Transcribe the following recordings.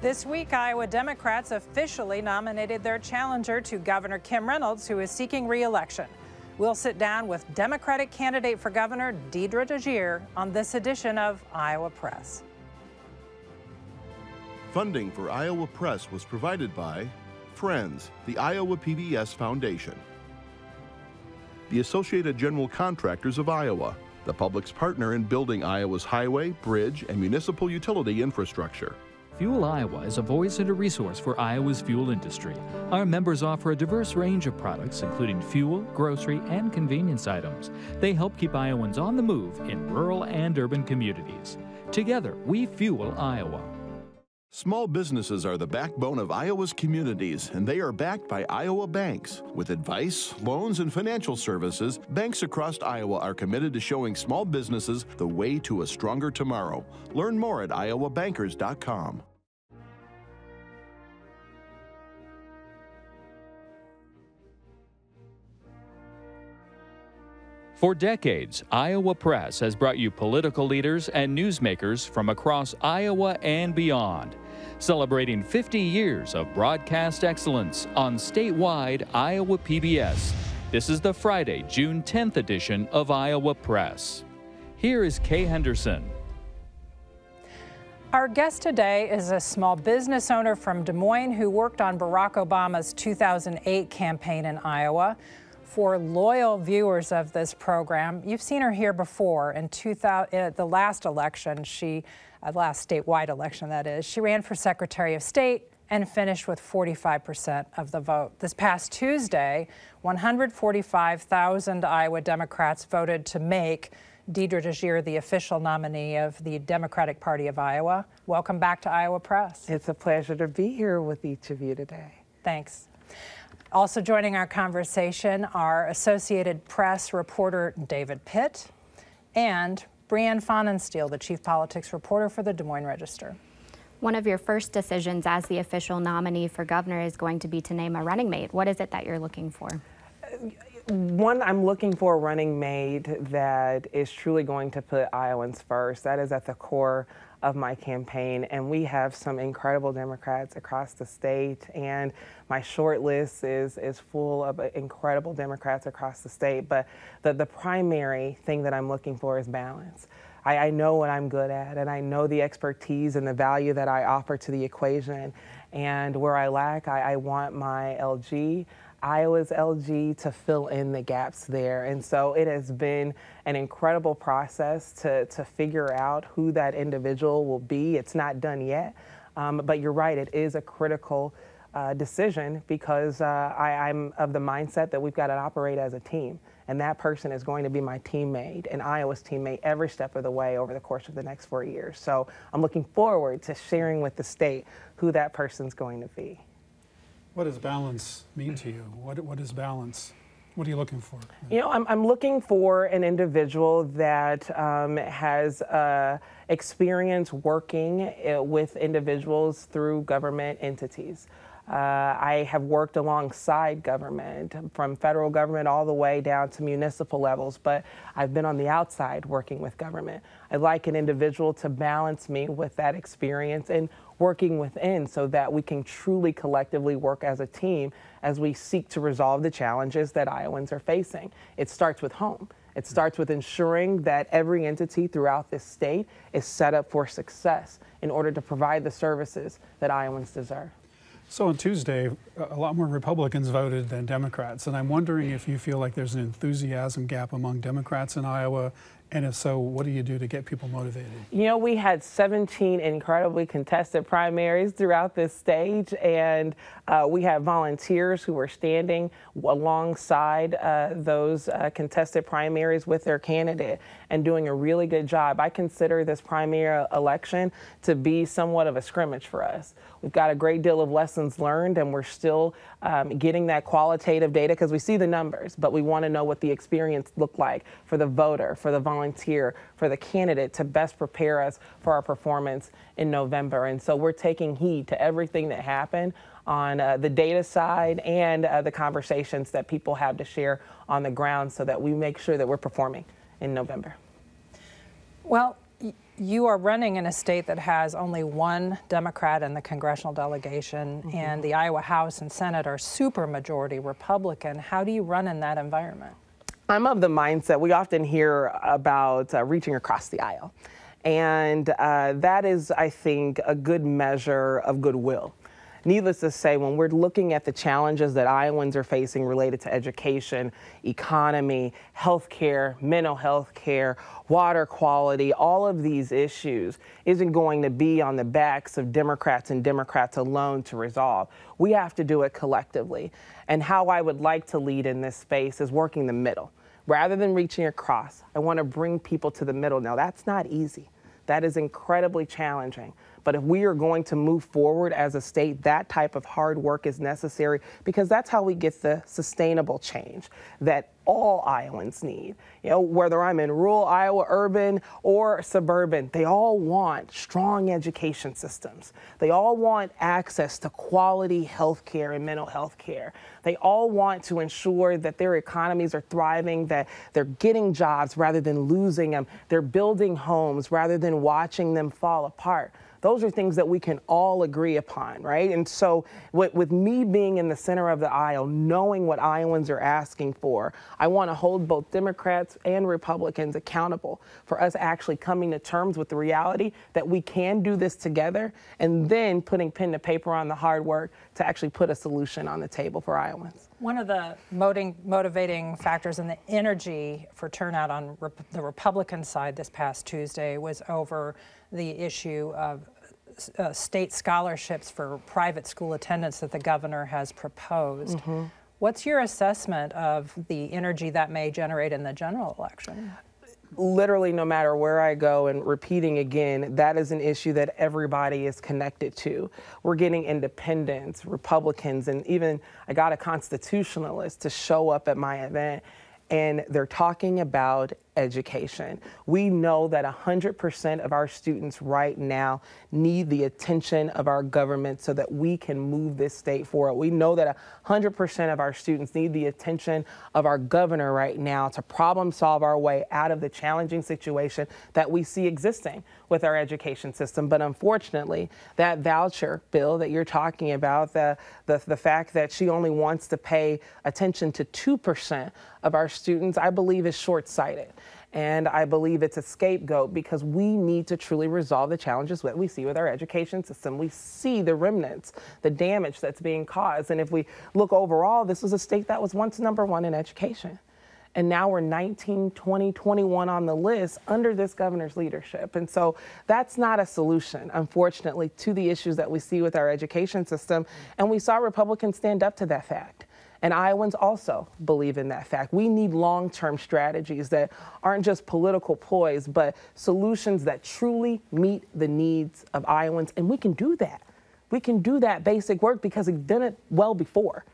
This week, Iowa Democrats officially nominated their challenger to Governor Kim Reynolds, who is seeking re-election. We'll sit down with Democratic candidate for governor Deidre DeJear on this edition of Iowa Press. Funding for Iowa Press was provided by Friends, the Iowa PBS Foundation, the Associated General Contractors of Iowa, the public's partner in building Iowa's highway, bridge, and municipal utility infrastructure. Fuel Iowa is a voice and a resource for Iowa's fuel industry. Our members offer a diverse range of products, including fuel, grocery, and convenience items. They help keep Iowans on the move in rural and urban communities. Together, we fuel Iowa. Small businesses are the backbone of Iowa's communities, and they are backed by Iowa banks. With advice, loans, and financial services, banks across Iowa are committed to showing small businesses the way to a stronger tomorrow. Learn more at iowabankers.com. For decades, Iowa Press has brought you political leaders and newsmakers from across Iowa and beyond, celebrating 50 years of broadcast excellence on statewide Iowa PBS. This is the Friday, June 10th edition of Iowa Press. Here is Kay Henderson. Our guest today is a small business owner from Des Moines who worked on Barack Obama's 2008 campaign in Iowa for loyal viewers of this program, you've seen her here before in 2000, uh, the last election, she, uh, last statewide election that is, she ran for Secretary of State and finished with 45% of the vote. This past Tuesday, 145,000 Iowa Democrats voted to make Deidre DeJear the official nominee of the Democratic Party of Iowa. Welcome back to Iowa Press. It's a pleasure to be here with each of you today. Thanks. Also joining our conversation are Associated Press reporter David Pitt and Brianne Pfannenstiel, the chief politics reporter for the Des Moines Register. One of your first decisions as the official nominee for governor is going to be to name a running mate. What is it that you're looking for? One, I'm looking for a running mate that is truly going to put Iowans first. That is at the core of my campaign. And we have some incredible Democrats across the state. And my short list is, is full of incredible Democrats across the state. But the, the primary thing that I'm looking for is balance. I, I know what I'm good at, and I know the expertise and the value that I offer to the equation. And where I lack, I, I want my LG. Iowa's LG to fill in the gaps there. And so it has been an incredible process to, to figure out who that individual will be. It's not done yet, um, but you're right, it is a critical uh, decision because uh, I, I'm of the mindset that we've got to operate as a team. And that person is going to be my teammate and Iowa's teammate every step of the way over the course of the next four years. So I'm looking forward to sharing with the state who that person's going to be. What does balance mean to you? What, what is balance? What are you looking for? You know, I'm, I'm looking for an individual that um, has uh, experience working uh, with individuals through government entities. Uh, I have worked alongside government, from federal government all the way down to municipal levels, but I've been on the outside working with government. I'd like an individual to balance me with that experience and working within so that we can truly collectively work as a team as we seek to resolve the challenges that Iowans are facing. It starts with home. It mm-hmm. starts with ensuring that every entity throughout this state is set up for success in order to provide the services that Iowans deserve. So on Tuesday, a lot more Republicans voted than Democrats, and I'm wondering if you feel like there's an enthusiasm gap among Democrats in Iowa and if so, what do you do to get people motivated? You know, we had 17 incredibly contested primaries throughout this stage, and uh, we had volunteers who were standing alongside uh, those uh, contested primaries with their candidate and doing a really good job. I consider this primary election to be somewhat of a scrimmage for us. We've got a great deal of lessons learned, and we're still um, getting that qualitative data because we see the numbers, but we want to know what the experience looked like for the voter, for the volunteer, for the candidate to best prepare us for our performance in November. And so we're taking heed to everything that happened on uh, the data side and uh, the conversations that people have to share on the ground so that we make sure that we're performing in November. Well, you are running in a state that has only one Democrat in the congressional delegation, mm-hmm. and the Iowa House and Senate are supermajority Republican. How do you run in that environment? I'm of the mindset we often hear about uh, reaching across the aisle. And uh, that is, I think, a good measure of goodwill. Needless to say, when we're looking at the challenges that Iowans are facing related to education, economy, healthcare, mental health care, water quality, all of these issues isn't going to be on the backs of Democrats and Democrats alone to resolve. We have to do it collectively. And how I would like to lead in this space is working the middle. Rather than reaching across, I want to bring people to the middle. Now, that's not easy. That is incredibly challenging. But if we are going to move forward as a state, that type of hard work is necessary because that's how we get the sustainable change that all Iowans need. You know, whether I'm in rural Iowa, urban, or suburban, they all want strong education systems. They all want access to quality health care and mental health care. They all want to ensure that their economies are thriving, that they're getting jobs rather than losing them. They're building homes rather than watching them fall apart. Those are things that we can all agree upon, right? And so, with, with me being in the center of the aisle, knowing what Iowans are asking for, I want to hold both Democrats and Republicans accountable for us actually coming to terms with the reality that we can do this together and then putting pen to paper on the hard work to actually put a solution on the table for Iowans. One of the motivating factors and the energy for turnout on the Republican side this past Tuesday was over the issue of uh, state scholarships for private school attendance that the governor has proposed. Mm-hmm. What's your assessment of the energy that may generate in the general election? literally no matter where I go and repeating again, that is an issue that everybody is connected to. We're getting independents, Republicans, and even I got a constitutionalist to show up at my event and they're talking about education. We know that 100% of our students right now need the attention of our government so that we can move this state forward. We know that 100% of our students need the attention of our governor right now to problem solve our way out of the challenging situation that we see existing with our education system. But unfortunately, that voucher bill that you're talking about, the, the, the fact that she only wants to pay attention to 2% of our students, I believe is short sighted. And I believe it's a scapegoat because we need to truly resolve the challenges that we see with our education system. We see the remnants, the damage that's being caused. And if we look overall, this was a state that was once number one in education. And now we're 19, 20, 21 on the list under this governor's leadership. And so that's not a solution, unfortunately, to the issues that we see with our education system. And we saw Republicans stand up to that fact. And Iowans also believe in that fact. We need long term strategies that aren't just political ploys, but solutions that truly meet the needs of Iowans. And we can do that. We can do that basic work because we've done it well before.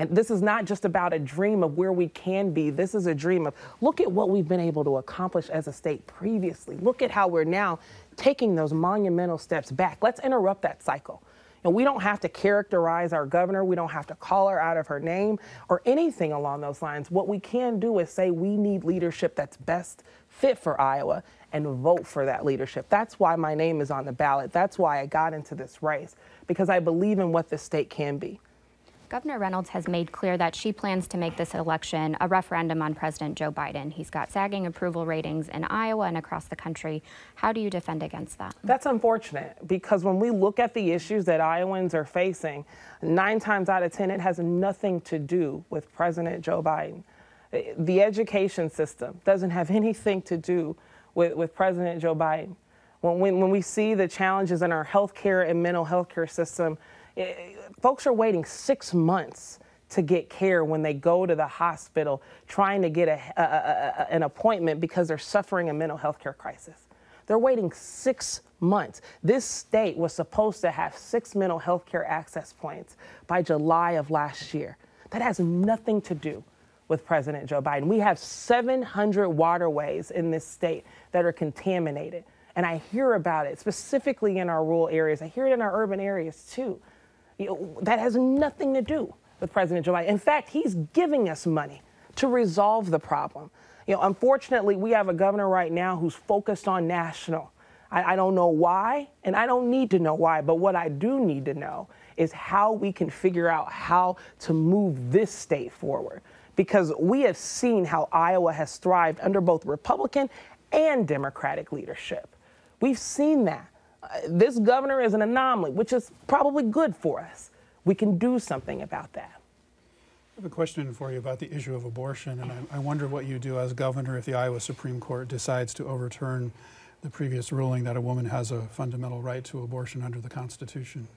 And this is not just about a dream of where we can be. This is a dream of look at what we've been able to accomplish as a state previously. Look at how we're now taking those monumental steps back. Let's interrupt that cycle. And we don't have to characterize our governor. We don't have to call her out of her name or anything along those lines. What we can do is say we need leadership that's best fit for Iowa and vote for that leadership. That's why my name is on the ballot. That's why I got into this race because I believe in what the state can be. Governor Reynolds has made clear that she plans to make this election a referendum on President Joe Biden. He's got sagging approval ratings in Iowa and across the country. How do you defend against that? That's unfortunate because when we look at the issues that Iowans are facing, nine times out of 10, it has nothing to do with President Joe Biden. The education system doesn't have anything to do with, with President Joe Biden. When, when, when we see the challenges in our healthcare and mental health care system, it, folks are waiting six months to get care when they go to the hospital trying to get a, a, a, an appointment because they're suffering a mental health care crisis. They're waiting six months. This state was supposed to have six mental health care access points by July of last year. That has nothing to do with President Joe Biden. We have 700 waterways in this state that are contaminated. And I hear about it specifically in our rural areas. I hear it in our urban areas too. You know, that has nothing to do with President Joe Biden. In fact, he's giving us money to resolve the problem. You know, unfortunately, we have a governor right now who's focused on national. I, I don't know why, and I don't need to know why, but what I do need to know is how we can figure out how to move this state forward. Because we have seen how Iowa has thrived under both Republican and Democratic leadership. We've seen that. This governor is an anomaly, which is probably good for us. We can do something about that. I have a question for you about the issue of abortion, and I, I wonder what you do as governor if the Iowa Supreme Court decides to overturn the previous ruling that a woman has a fundamental right to abortion under the Constitution.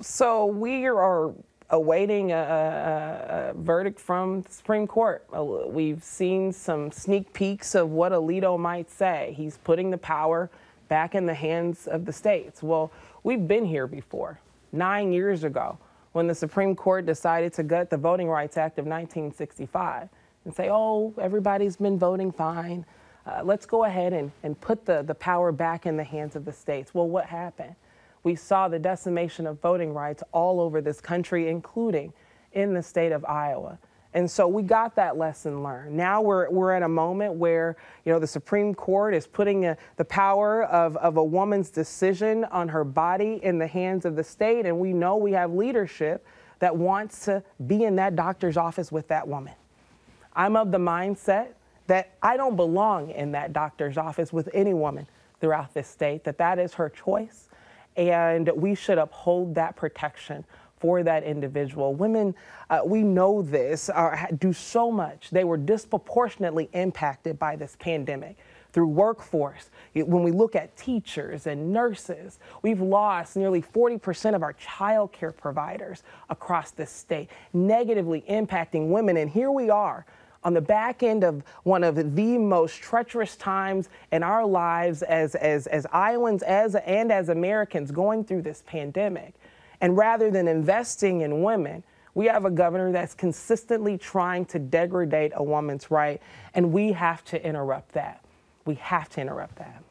So we are awaiting a, a, a, verdict from the Supreme Court. Uh, we've seen some sneak peeks of what Alito might say. He's putting the power back in the hands of the states. Well, we've been here before, nine years ago, when the Supreme Court decided to gut the Voting Rights Act of 1965 and say, oh, everybody's been voting fine. Uh, let's go ahead and, and put the, the power back in the hands of the states. Well, what happened? we saw the decimation of voting rights all over this country, including in the state of Iowa. And so we got that lesson learned. Now we're, we're at a moment where, you know, the Supreme Court is putting a, the power of, of a woman's decision on her body in the hands of the state. And we know we have leadership that wants to be in that doctor's office with that woman. I'm of the mindset that I don't belong in that doctor's office with any woman throughout this state, that that is her choice and we should uphold that protection for that individual. Women, uh, we know this, are, do so much. They were disproportionately impacted by this pandemic through workforce. When we look at teachers and nurses, we've lost nearly 40% of our child care providers across this state, negatively impacting women. And here we are on the back end of one of the most treacherous times in our lives as, as, as Iowans as, and as Americans going through this pandemic. And rather than investing in women, we have a governor that's consistently trying to degrade a woman's right, and we have to interrupt that. We have to interrupt that.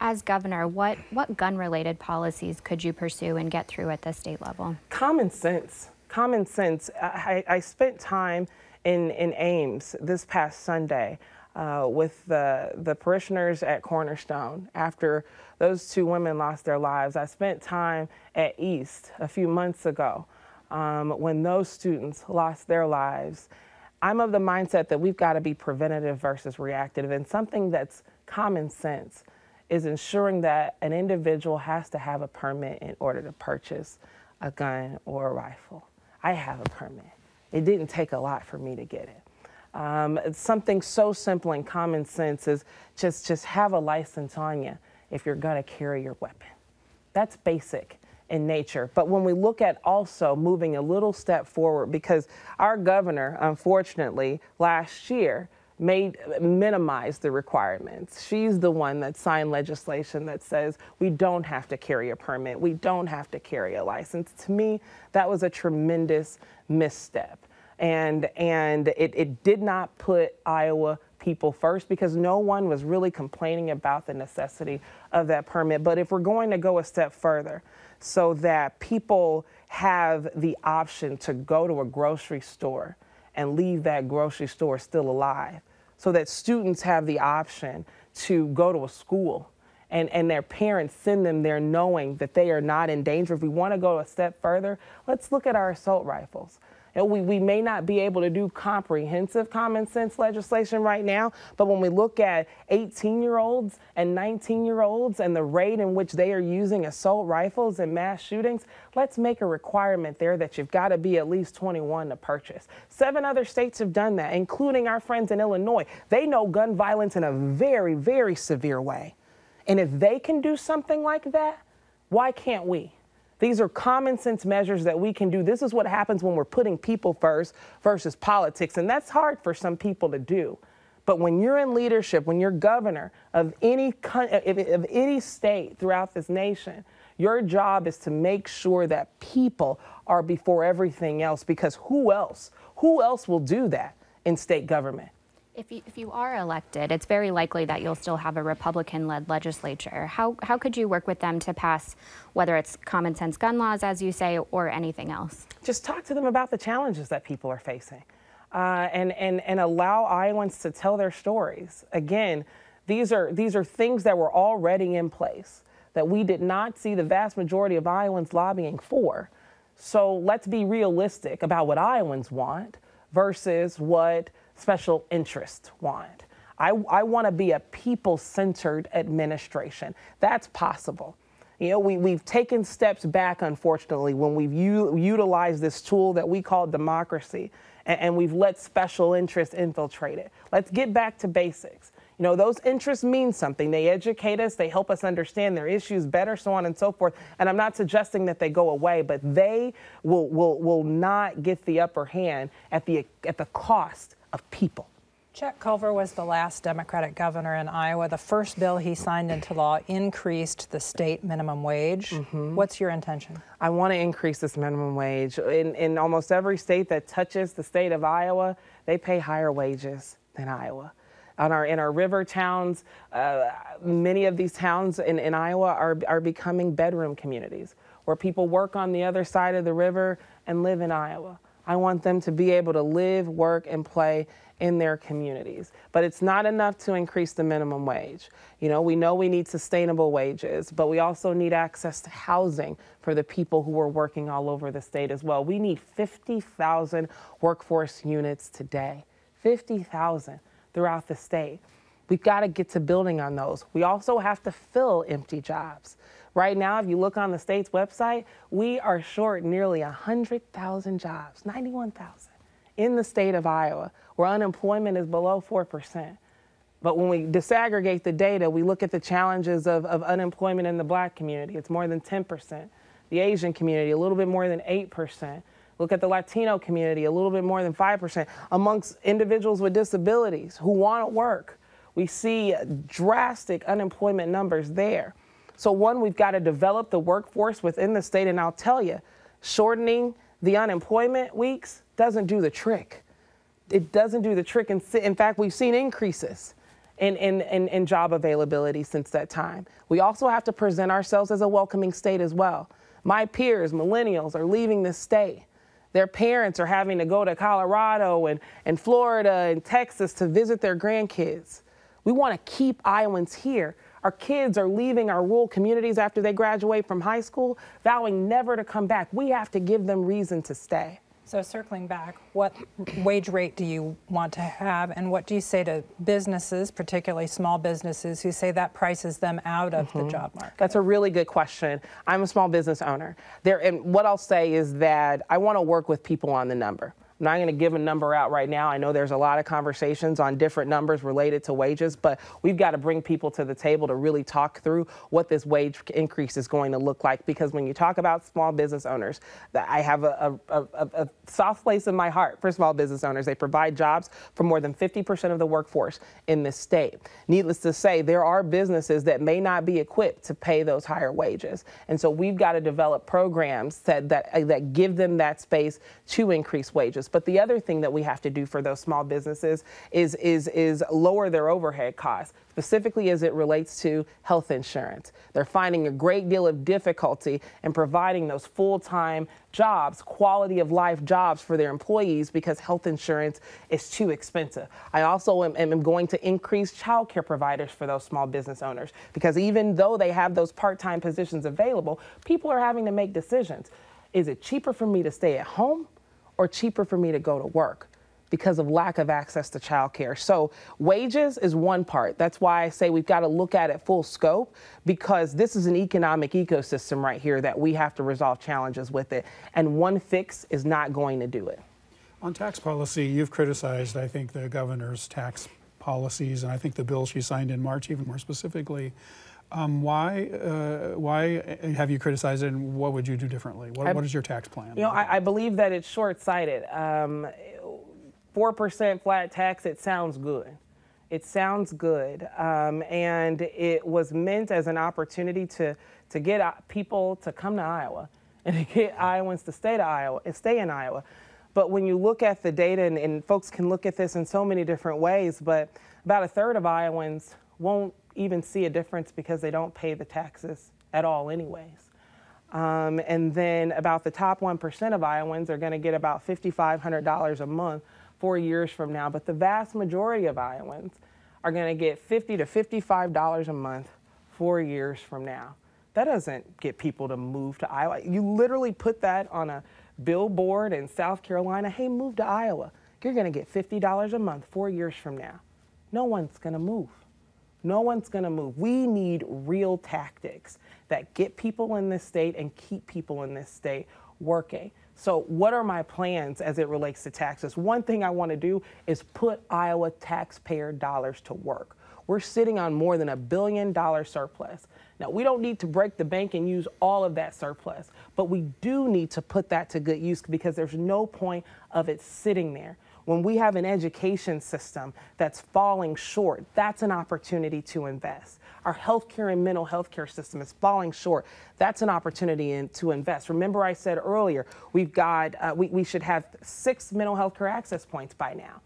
As governor, what, what gun related policies could you pursue and get through at the state level? Common sense. Common sense. I, I spent time in, in Ames this past Sunday uh, with the, the parishioners at Cornerstone after those two women lost their lives. I spent time at East a few months ago um, when those students lost their lives. I'm of the mindset that we've got to be preventative versus reactive, and something that's common sense is ensuring that an individual has to have a permit in order to purchase a gun or a rifle. I have a permit. It didn't take a lot for me to get it. Um, something so simple and common sense is just, just have a license on you if you're going to carry your weapon. That's basic in nature. But when we look at also moving a little step forward, because our governor, unfortunately, last year made minimize the requirements. She's the one that signed legislation that says we don't have to carry a permit, we don't have to carry a license. To me, that was a tremendous misstep. And, and it, it did not put Iowa people first because no one was really complaining about the necessity of that permit. But if we're going to go a step further so that people have the option to go to a grocery store and leave that grocery store still alive, so that students have the option to go to a school and, and their parents send them there knowing that they are not in danger. If we want to go a step further, let's look at our assault rifles. And we, we may not be able to do comprehensive common sense legislation right now, but when we look at 18 year olds and 19 year olds and the rate in which they are using assault rifles in mass shootings, let's make a requirement there that you've got to be at least 21 to purchase. Seven other states have done that, including our friends in Illinois. They know gun violence in a very, very severe way. And if they can do something like that, why can't we? These are common sense measures that we can do. This is what happens when we're putting people first versus politics. And that's hard for some people to do. But when you're in leadership, when you're governor of any, of any state throughout this nation, your job is to make sure that people are before everything else because who else, who else will do that in state government? If you, if you are elected, it's very likely that you'll still have a Republican led legislature. How, how could you work with them to pass, whether it's common sense gun laws, as you say, or anything else? Just talk to them about the challenges that people are facing uh, and, and, and allow Iowans to tell their stories. Again, These are, these are things that were already in place that we did not see the vast majority of Iowans lobbying for. So let's be realistic about what Iowans want versus what special interests want. I, I want to be a people centered administration. That's possible. You know, we, we've taken steps back, unfortunately, when we've u- utilized this tool that we call democracy and, and we've let special interests infiltrate it. Let's get back to basics. You know, those interests mean something. They educate us, they help us understand their issues better, so on and so forth. And I'm not suggesting that they go away, but they will, will, will not get the upper hand at the, at the cost of people. Chet Culver was the last Democratic governor in Iowa. The first bill he signed into law increased the state minimum wage. Mm-hmm. What's your intention? I want to increase this minimum wage. In, in almost every state that touches the state of Iowa, they pay higher wages than Iowa. On our, in our river towns, uh, many of these towns in, in Iowa are, are becoming bedroom communities where people work on the other side of the river and live in Iowa. I want them to be able to live, work, and play in their communities. But it's not enough to increase the minimum wage. You know, we know we need sustainable wages, but we also need access to housing for the people who are working all over the state as well. We need 50,000 workforce units today. 50,000 throughout the state. We've got to get to building on those. We also have to fill empty jobs. Right now, if you look on the state's website, we are short nearly 100,000 jobs, 91,000 in the state of Iowa where unemployment is below 4%. But when we disaggregate the data, we look at the challenges of, of unemployment in the black community. It's more than 10%. The Asian community, a little bit more than 8%. Look at the Latino community, a little bit more than 5%. Amongst individuals with disabilities who want to work, we see drastic unemployment numbers there. So, one, we've got to develop the workforce within the state. And I'll tell you, shortening the unemployment weeks doesn't do the trick it doesn't do the trick. And in fact, we've seen increases in, in, in, in, job availability since that time. We also have to present ourselves as a welcoming state as well. My peers, millennials, are leaving the state. Their parents are having to go to Colorado and, and Florida and Texas to visit their grandkids. We want to keep Iowans here. Our kids are leaving our rural communities after they graduate from high school, vowing never to come back. We have to give them reason to stay. So circling back, what wage rate do you want to have and what do you say to businesses, particularly small businesses who say that prices them out of mm-hmm. the job market? That's a really good question. I'm a small business owner. There and what I'll say is that I want to work with people on the number. I'm not going to give a number out right now. I know there's a lot of conversations on different numbers related to wages, but we've got to bring people to the table to really talk through what this wage increase is going to look like. Because when you talk about small business owners, I have a, a, a, a soft place in my heart for small business owners. They provide jobs for more than 50% of the workforce in this state. Needless to say, there are businesses that may not be equipped to pay those higher wages. And so we've got to develop programs that, that, that give them that space to increase wages But the other thing that we have to do for those small businesses is, is, is lower their overhead costs, specifically as it relates to health insurance. They're finding a great deal of difficulty in providing those full time jobs, quality of life jobs for their employees because health insurance is too expensive. I also am, am going to increase child care providers for those small business owners because even though they have those part time positions available, people are having to make decisions. Is it cheaper for me to stay at home or cheaper for me to go to work because of lack of access to childcare. So wages is one part. That's why I say we've got to look at it full scope because this is an economic ecosystem right here that we have to resolve challenges with it. And one fix is not going to do it. On tax policy, you've criticized, I think, the governor's tax policies, and I think the bill she signed in March, even more specifically, um, why, uh, why have you criticized it, and what would you do differently? What, what is your tax plan? You know, I, I believe that it's short-sighted. Um, four um, percent flat tax. It sounds good. It sounds good, um, and it was meant as an opportunity to to get people to come to Iowa and to get Iowans to stay to Iowa and stay in Iowa. But when you look at the data, and, and folks can look at this in so many different ways, but about a third of Iowans won't even see a difference because they don't pay the taxes at all, anyways. Um, and then about the top 1% of Iowans are going to get about $5,500 a month four years from now. But the vast majority of Iowans are going to get 50 to $55 a month four years from now. That doesn't get people to move to Iowa. You literally put that on a billboard in South Carolina hey, move to Iowa. You're going to get $50 a month four years from now. No one's going to move. No one's going to move. We need real tactics that get people in this state and keep people in this state working. So, what are my plans as it relates to taxes? One thing I want to do is put Iowa taxpayer dollars to work. We're sitting on more than a billion dollar surplus. Now, we don't need to break the bank and use all of that surplus, but we do need to put that to good use because there's no point of it sitting there. When we have an education system that's falling short, that's an opportunity to invest. Our healthcare and mental health care system is falling short. That's an opportunity in, to invest. Remember, I said earlier, we've got, uh, we, we should have six mental health care access points by now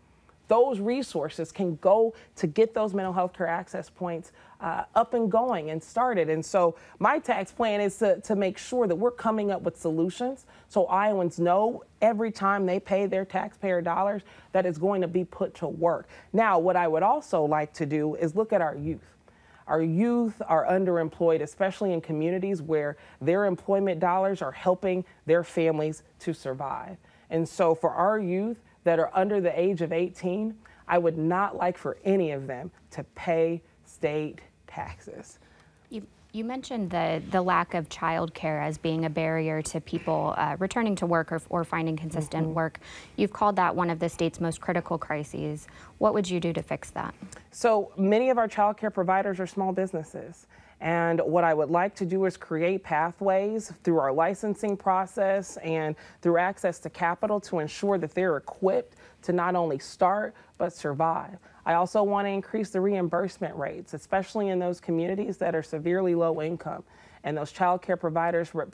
those resources can go to get those mental health care access points uh, up and going and started. And so my tax plan is to, to make sure that we're coming up with solutions so Iowans know every time they pay their taxpayer dollars that it's going to be put to work. Now, what I would also like to do is look at our youth. Our youth are underemployed, especially in communities where their employment dollars are helping their families to survive. And so for our youth, that are under the age of 18, I would not like for any of them to pay state taxes. You, you mentioned the, the lack of childcare as being a barrier to people uh, returning to work or, or finding consistent mm -hmm. work. You've called that one of the state's most critical crises. What would you do to fix that? So many of our childcare providers are small businesses. And what I would like to do is create pathways through our licensing process and through access to capital to ensure that they're equipped to not only start but survive. I also want to increase the reimbursement rates, especially in those communities that are severely low income. And those child care providers re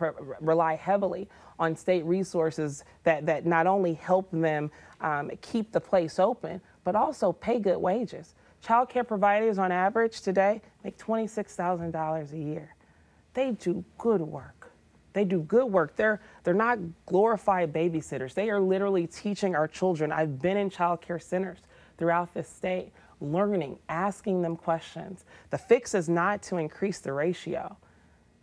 rely heavily on state resources that, that not only help them um, keep the place open, but also pay good wages. Child care providers on average today make $26,000 a year. They do good work. They do good work. They're, they're not glorified babysitters. They are literally teaching our children. I've been in child care centers throughout this state, learning, asking them questions. The fix is not to increase the ratio.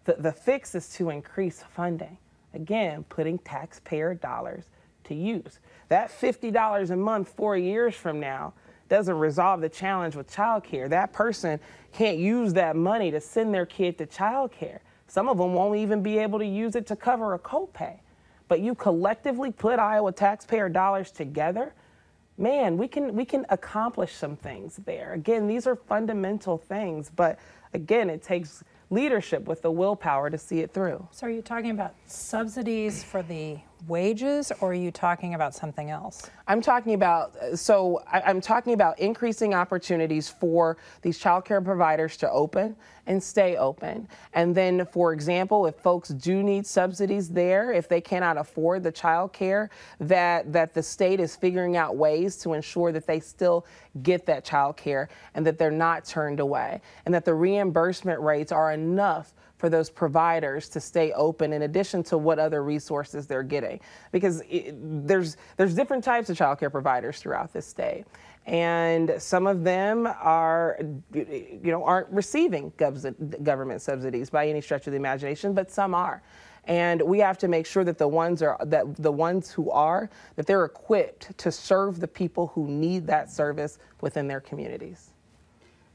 The, the fix is to increase funding. Again, putting taxpayer dollars to use. That $50 a month four years from now doesn't resolve the challenge with childcare. That person can't use that money to send their kid to childcare. Some of them won't even be able to use it to cover a copay. But you collectively put Iowa taxpayer dollars together, man, we can we can accomplish some things there. Again, these are fundamental things, but again, it takes leadership with the willpower to see it through. So are you talking about subsidies for the wages or are you talking about something else? I'm talking about, so I, am talking about increasing opportunities for these childcare providers to open and stay open. And then, for example, if folks do need subsidies there, if they cannot afford the childcare, that, that the state is figuring out ways to ensure that they still get that childcare and that they're not turned away and that the reimbursement rates are enough for those providers to stay open in addition to what other resources they're getting. Because it, there's there's different types of childcare providers throughout this state. And some of them are you know aren't receiving government subsidies by any stretch of the imagination but some are. And we have to make sure that the ones are that the ones who are that they're equipped to serve the people who need that service within their communities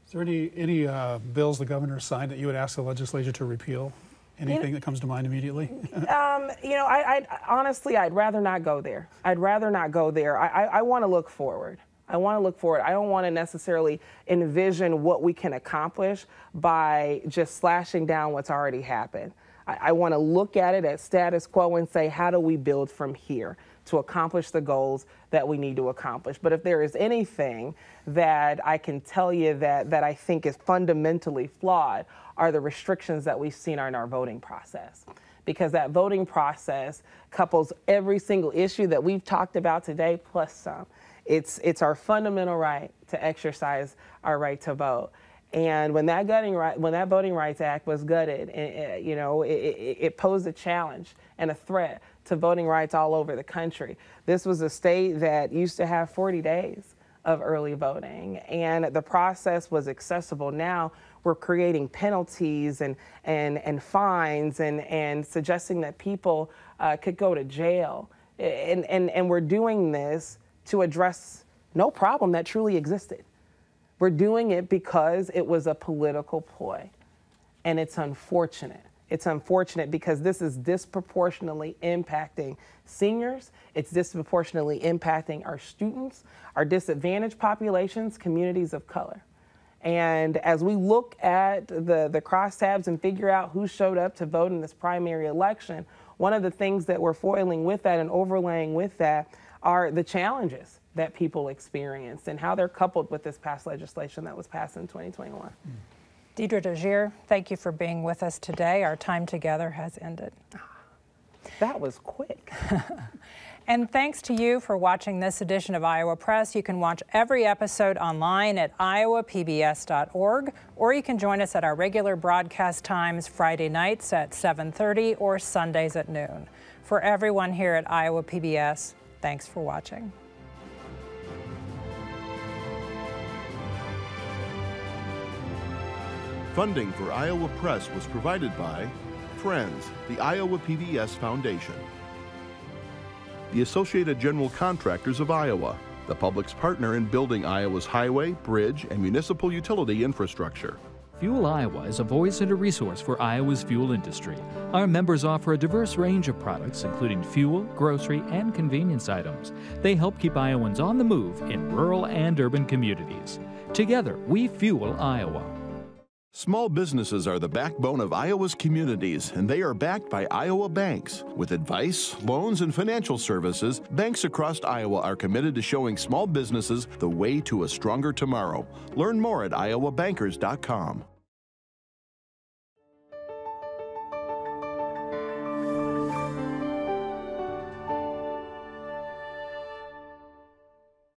is there any, any uh, bills the governor signed that you would ask the legislature to repeal? Anything you that comes to mind immediately? um, you know, I, I, honestly, I'd rather not go there. I'd rather not go there. I, I, I want to look forward. I want to look forward. I don't want to necessarily envision what we can accomplish by just slashing down what's already happened. I, I want to look at it at status quo and say, how do we build from here? To accomplish the goals that we need to accomplish. But if there is anything that I can tell you that, that I think is fundamentally flawed, are the restrictions that we've seen in our voting process. Because that voting process couples every single issue that we've talked about today plus some. It's, it's our fundamental right to exercise our right to vote. And when that gutting right, when that Voting Rights Act was gutted, it, you know, it, it, it posed a challenge and a threat to voting rights all over the country. This was a state that used to have 40 days of early voting. And the process was accessible. Now we're creating penalties and, and, and fines and, and suggesting that people uh, could go to jail. And, and, and we're doing this to address no problem that truly existed. We're doing it because it was a political ploy. And it's unfortunate. It's unfortunate because this is disproportionately impacting seniors. It's disproportionately impacting our students, our disadvantaged populations, communities of color. And as we look at the, the crosstabs and figure out who showed up to vote in this primary election, one of the things that we're foiling with that and overlaying with that are the challenges that people experience and how they're coupled with this past legislation that was passed in 2021. Mm. Deidre DeJear, thank you for being with us today. Our time together has ended. Ah, that was quick. and thanks to you for watching this edition of Iowa Press. You can watch every episode online at iowapbs.org, or you can join us at our regular broadcast times Friday nights at 7.30 or Sundays at noon. For everyone here at Iowa PBS, thanks for watching. Funding for Iowa Press was provided by Friends, the Iowa PBS Foundation, the Associated General Contractors of Iowa, the public's partner in building Iowa's highway, bridge, and municipal utility infrastructure. Fuel Iowa is a voice and a resource for Iowa's fuel industry. Our members offer a diverse range of products, including fuel, grocery, and convenience items. They help keep Iowans on the move in rural and urban communities. Together, we fuel Iowa. Small businesses are the backbone of Iowa's communities, and they are backed by Iowa banks. With advice, loans, and financial services, banks across Iowa are committed to showing small businesses the way to a stronger tomorrow. Learn more at iowabankers.com.